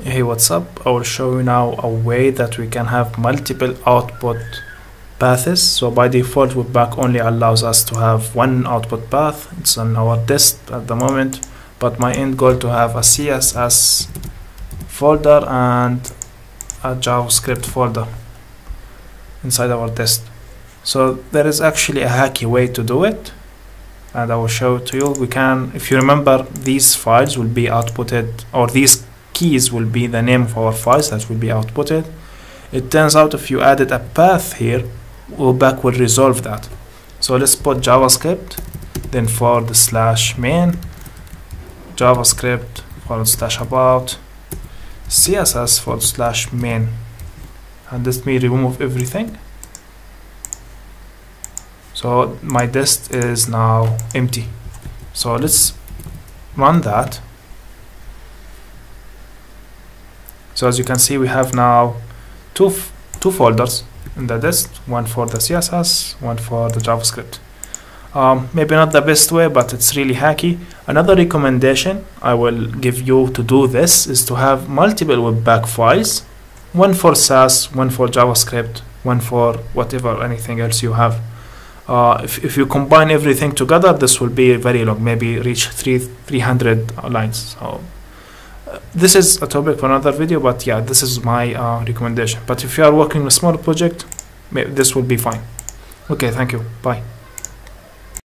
Hey, what's up? I will show you now a way that we can have multiple output paths. So by default, Webpack only allows us to have one output path. It's on our dist at the moment, but my end goal to have a CSS folder and a JavaScript folder inside our dist. So there is actually a hacky way to do it and I will show it to you. We can, if you remember, these files will be outputted or these keys will be the name of our files that will be outputted. It turns out if you added a path here, Webpack will resolve that. So let's put JavaScript, then for the slash main, JavaScript forward slash about, CSS forward slash main. And let me remove everything. So my dist is now empty. So let's run that so as you can see we have now two two folders in the dist one for the css one for the javascript. Um, maybe not the best way but it's really hacky. Another recommendation i will give you to do this is to have multiple webpack files one for sass one for javascript one for whatever anything else you have. Uh, if, if you combine everything together this will be very long maybe reach three 300 lines. So this is a topic for another video but yeah this is my uh, recommendation. But if you are working a small project this will be fine. Okay thank you. Bye